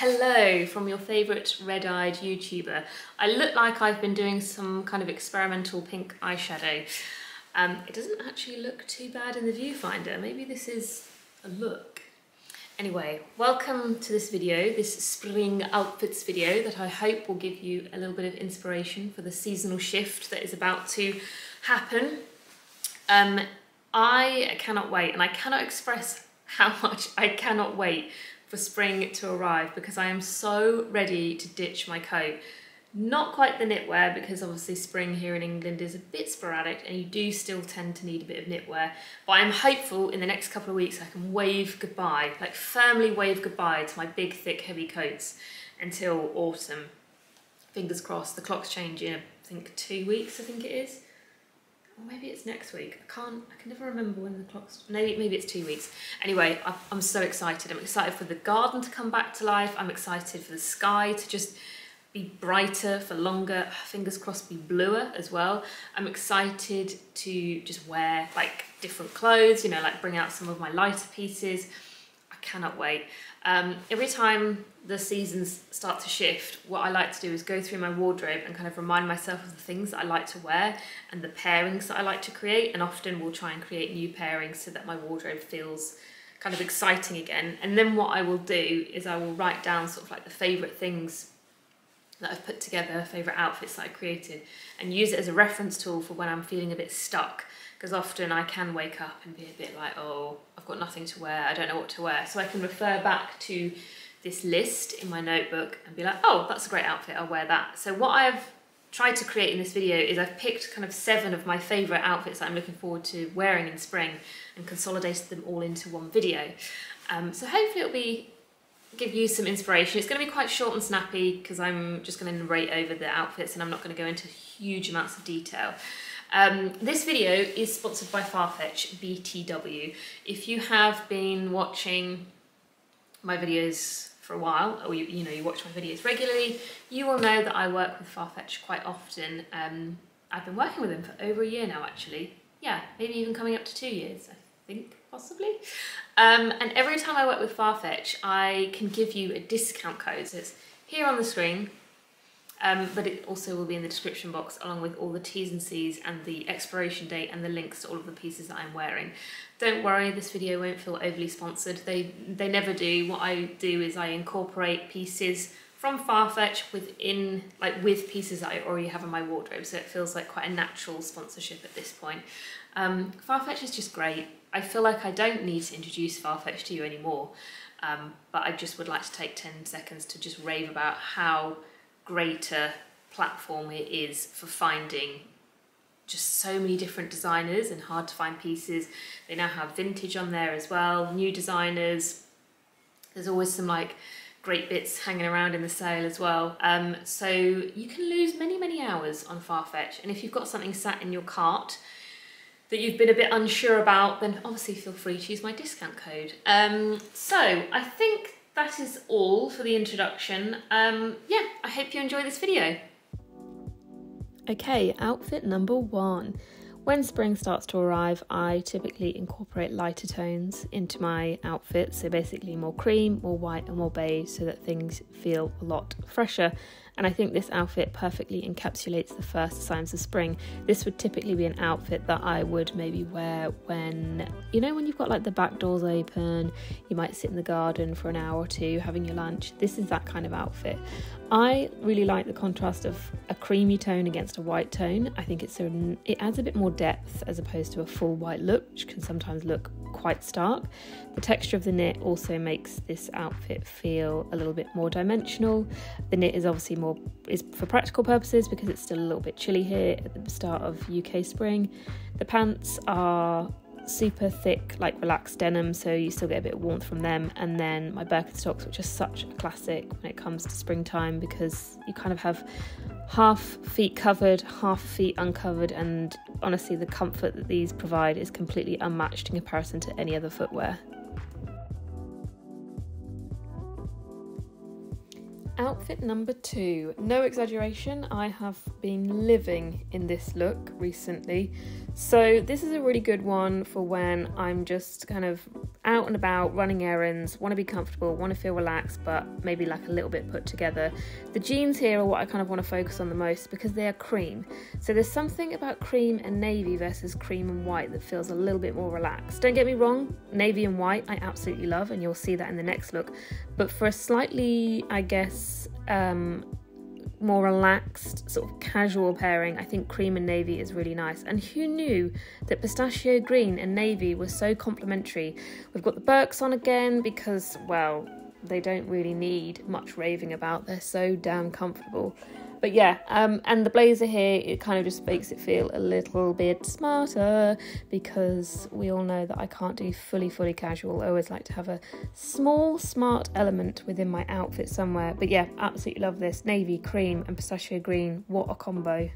Hello from your favourite red-eyed YouTuber. I look like I've been doing some kind of experimental pink eyeshadow. Um, it doesn't actually look too bad in the viewfinder. Maybe this is a look. Anyway, welcome to this video, this spring outfits video that I hope will give you a little bit of inspiration for the seasonal shift that is about to happen. Um, I cannot wait and I cannot express how much I cannot wait for spring to arrive because I am so ready to ditch my coat. Not quite the knitwear because obviously spring here in England is a bit sporadic and you do still tend to need a bit of knitwear. But I'm hopeful in the next couple of weeks I can wave goodbye, like firmly wave goodbye to my big, thick, heavy coats until autumn. Fingers crossed, the clock's changing in I think two weeks, I think it is or maybe it's next week. I can't, I can never remember when the clock's, maybe, maybe it's two weeks. Anyway, I'm so excited. I'm excited for the garden to come back to life. I'm excited for the sky to just be brighter for longer, fingers crossed be bluer as well. I'm excited to just wear like different clothes, you know, like bring out some of my lighter pieces. Cannot wait. Um, every time the seasons start to shift, what I like to do is go through my wardrobe and kind of remind myself of the things that I like to wear and the pairings that I like to create. And often we'll try and create new pairings so that my wardrobe feels kind of exciting again. And then what I will do is I will write down sort of like the favourite things that I've put together, favourite outfits that I created, and use it as a reference tool for when I'm feeling a bit stuck because often I can wake up and be a bit like, oh, I've got nothing to wear, I don't know what to wear. So I can refer back to this list in my notebook and be like, oh, that's a great outfit, I'll wear that. So what I've tried to create in this video is I've picked kind of seven of my favourite outfits that I'm looking forward to wearing in spring and consolidated them all into one video. Um, so hopefully it'll be give you some inspiration. It's going to be quite short and snappy because I'm just going to narrate over the outfits and I'm not going to go into huge amounts of detail. Um, this video is sponsored by Farfetch BTW. If you have been watching my videos for a while, or you, you know, you watch my videos regularly, you will know that I work with Farfetch quite often. Um, I've been working with them for over a year now, actually. Yeah, maybe even coming up to two years, I think, possibly. Um, and every time I work with Farfetch, I can give you a discount code. So it's here on the screen, um, but it also will be in the description box along with all the T's and C's and the expiration date and the links to all of the pieces that I'm wearing. Don't worry, this video won't feel overly sponsored. They, they never do. What I do is I incorporate pieces from Farfetch within, like with pieces that I already have in my wardrobe. So it feels like quite a natural sponsorship at this point. Um, Farfetch is just great. I feel like I don't need to introduce Farfetch to you anymore. Um, but I just would like to take 10 seconds to just rave about how greater platform it is for finding just so many different designers and hard to find pieces. They now have vintage on there as well, new designers. There's always some like great bits hanging around in the sale as well. Um, so you can lose many, many hours on Farfetch. And if you've got something sat in your cart that you've been a bit unsure about, then obviously feel free to use my discount code. Um, so I think that is all for the introduction. Um, yeah, I hope you enjoy this video. Okay, outfit number one. When spring starts to arrive, I typically incorporate lighter tones into my outfit, so basically more cream, more white, and more beige, so that things feel a lot fresher and I think this outfit perfectly encapsulates the first signs of spring. This would typically be an outfit that I would maybe wear when, you know, when you've got like the back doors open, you might sit in the garden for an hour or two having your lunch. This is that kind of outfit. I really like the contrast of a creamy tone against a white tone. I think it's a, it adds a bit more depth as opposed to a full white look, which can sometimes look quite stark. The texture of the knit also makes this outfit feel a little bit more dimensional. The knit is obviously more is for practical purposes because it's still a little bit chilly here at the start of UK spring. The pants are super thick, like relaxed denim, so you still get a bit of warmth from them. And then my Birkenstocks, which are such a classic when it comes to springtime because you kind of have half feet covered, half feet uncovered, and honestly, the comfort that these provide is completely unmatched in comparison to any other footwear. Outfit number two. No exaggeration, I have been living in this look recently. So, this is a really good one for when I'm just kind of out and about running errands, want to be comfortable, want to feel relaxed, but maybe like a little bit put together. The jeans here are what I kind of want to focus on the most because they are cream. So, there's something about cream and navy versus cream and white that feels a little bit more relaxed. Don't get me wrong, navy and white I absolutely love, and you'll see that in the next look. But for a slightly, I guess, um, more relaxed, sort of casual pairing, I think cream and navy is really nice. And who knew that pistachio green and navy were so complementary? We've got the Birks on again because, well, they don't really need much raving about. They're so damn comfortable. But yeah, um, and the blazer here, it kind of just makes it feel a little bit smarter because we all know that I can't do fully, fully casual. I always like to have a small, smart element within my outfit somewhere. But yeah, absolutely love this. Navy, cream, and pistachio green. What a combo.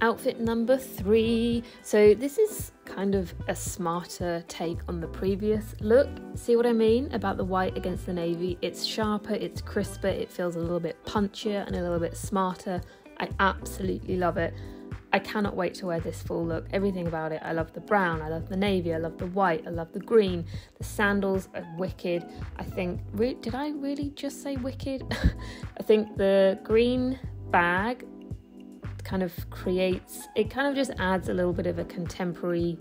Outfit number three. So, this is kind of a smarter take on the previous look. See what I mean about the white against the navy? It's sharper, it's crisper, it feels a little bit punchier and a little bit smarter. I absolutely love it. I cannot wait to wear this full look. Everything about it. I love the brown, I love the navy, I love the white, I love the green. The sandals are wicked. I think, did I really just say wicked? I think the green bag kind of creates it kind of just adds a little bit of a contemporary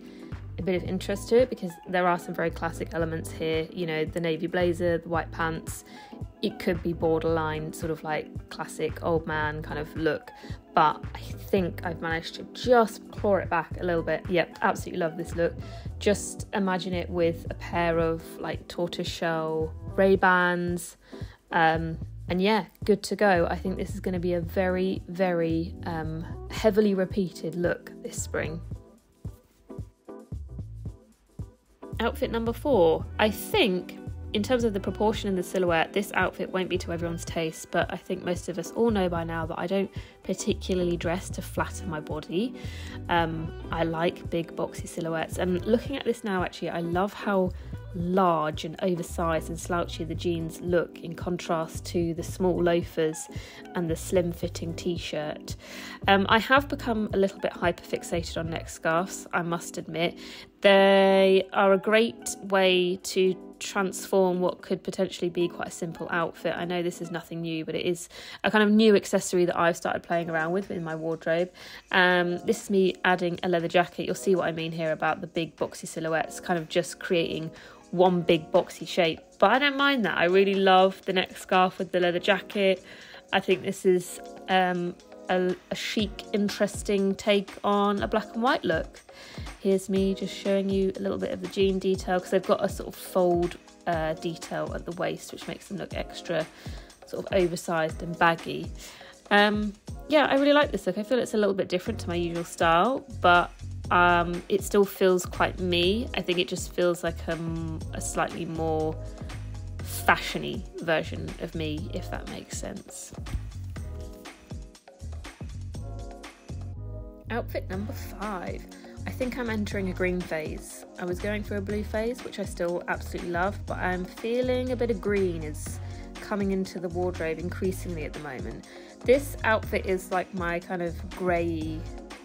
a bit of interest to it because there are some very classic elements here you know the navy blazer the white pants. It could be borderline sort of like classic old man kind of look but i think i've managed to just claw it back a little bit. Yep absolutely love this look. Just imagine it with a pair of like tortoiseshell ray bans um, and yeah, good to go. I think this is going to be a very, very um, heavily repeated look this spring. Outfit number four. I think, in terms of the proportion and the silhouette, this outfit won't be to everyone's taste, but I think most of us all know by now that I don't particularly dress to flatter my body. Um, I like big, boxy silhouettes, and looking at this now, actually, I love how large and oversized and slouchy the jeans look in contrast to the small loafers and the slim fitting t shirt. Um, I have become a little bit hyper fixated on neck scarves, I must admit. They are a great way to transform what could potentially be quite a simple outfit. I know this is nothing new, but it is a kind of new accessory that I've started playing around with in my wardrobe. Um, this is me adding a leather jacket. You'll see what I mean here about the big boxy silhouettes, kind of just creating one big boxy shape. But I don't mind that. I really love the neck scarf with the leather jacket. I think this is um, a, a, chic, interesting take on a black and white look. Here's me just showing you a little bit of the jean detail because they've got a sort of fold uh, detail at the waist, which makes them look extra sort of oversized and baggy. Um, yeah, I really like this look. I feel it's a little bit different to my usual style, but um, it still feels quite me. I think it just feels like um, a slightly more fashiony version of me, if that makes sense. Outfit number five. I think I'm entering a green phase. I was going for a blue phase, which I still absolutely love, but I'm feeling a bit of green is coming into the wardrobe increasingly at the moment. This outfit is like my kind of grey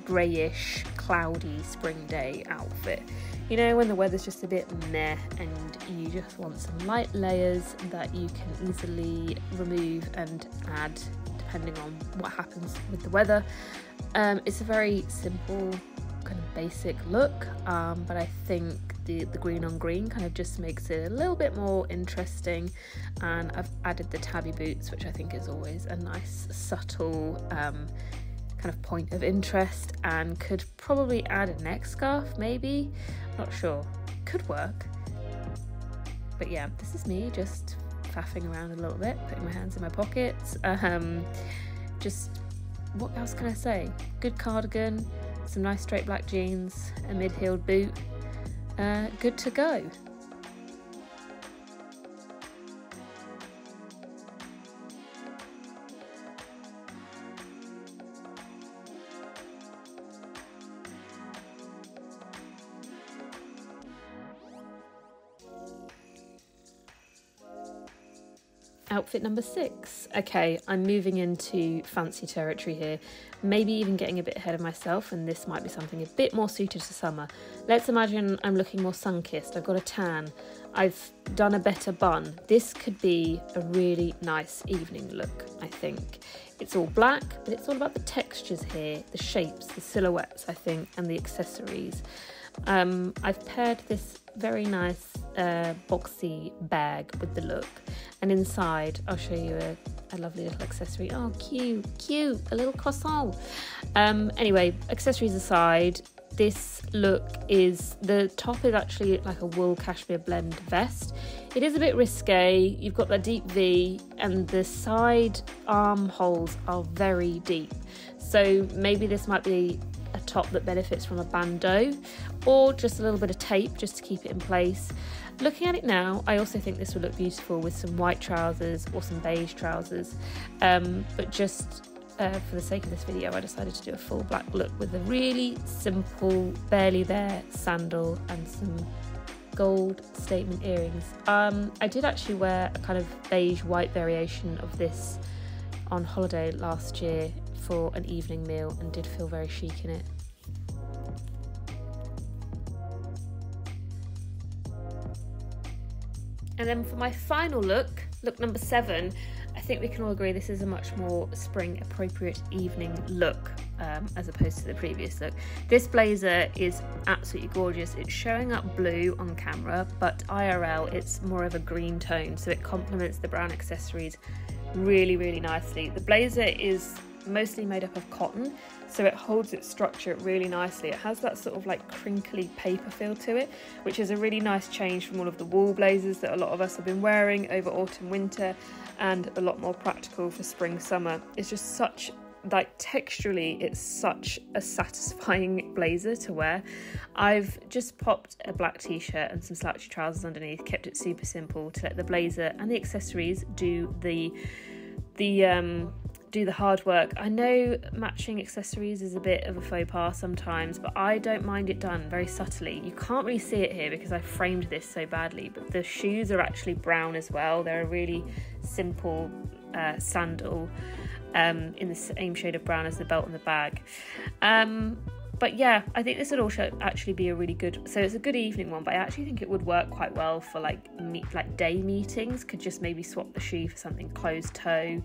greyish, cloudy spring day outfit. You know, when the weather's just a bit meh and you just want some light layers that you can easily remove and add depending on what happens with the weather. Um, it's a very simple, kind of basic look, um, but I think the, the green on green kind of just makes it a little bit more interesting. And I've added the Tabi boots, which I think is always a nice, subtle. Um, kind of point of interest and could probably add a neck scarf, maybe. Not sure. Could work. But yeah, this is me just faffing around a little bit, putting my hands in my pockets. Um, just what else can I say? Good cardigan, some nice straight black jeans, a mid heeled boot. Uh, good to go. Outfit number six. Okay, I'm moving into fancy territory here, maybe even getting a bit ahead of myself, and this might be something a bit more suited to summer. Let's imagine I'm looking more sun kissed, I've got a tan, I've done a better bun. This could be a really nice evening look, I think. It's all black, but it's all about the textures here, the shapes, the silhouettes, I think, and the accessories. Um, I've paired this very nice uh, boxy bag with the look, and inside I'll show you a, a lovely little accessory. Oh, cute, cute, a little croissant. Um, anyway, accessories aside, this look is the top is actually like a wool cashmere blend vest. It is a bit risque. You've got the deep V, and the side armholes are very deep. So maybe this might be a top that benefits from a bandeau or just a little bit of tape just to keep it in place. Looking at it now, I also think this would look beautiful with some white trousers or some beige trousers, um, but just uh, for the sake of this video, I decided to do a full black look with a really simple, barely there sandal and some gold statement earrings. Um, I did actually wear a kind of beige white variation of this on holiday last year for an evening meal and did feel very chic in it. And then for my final look, look number seven, I think we can all agree this is a much more spring appropriate evening look um, as opposed to the previous look. This blazer is absolutely gorgeous. It's showing up blue on camera, but IRL it's more of a green tone, so it complements the brown accessories really, really nicely. The blazer is mostly made up of cotton, so it holds its structure really nicely. It has that sort of like crinkly paper feel to it, which is a really nice change from all of the wool blazers that a lot of us have been wearing over autumn winter and a lot more practical for spring summer. It's just such like texturally it's such a satisfying blazer to wear i've just popped a black t-shirt and some slouchy trousers underneath kept it super simple to let the blazer and the accessories do the the um do the hard work. I know matching accessories is a bit of a faux pas sometimes, but I don't mind it done very subtly. You can't really see it here because I framed this so badly, but the shoes are actually brown as well. They're a really simple uh, sandal um, in the same shade of brown as the belt and the bag. Um, but yeah, I think this would also actually be a really good. So it's a good evening one, but I actually think it would work quite well for like meet like day meetings. Could just maybe swap the shoe for something closed toe.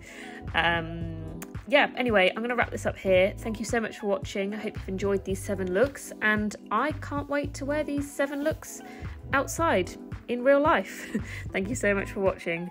Um, yeah. Anyway, I'm gonna wrap this up here. Thank you so much for watching. I hope you've enjoyed these seven looks, and I can't wait to wear these seven looks outside in real life. Thank you so much for watching.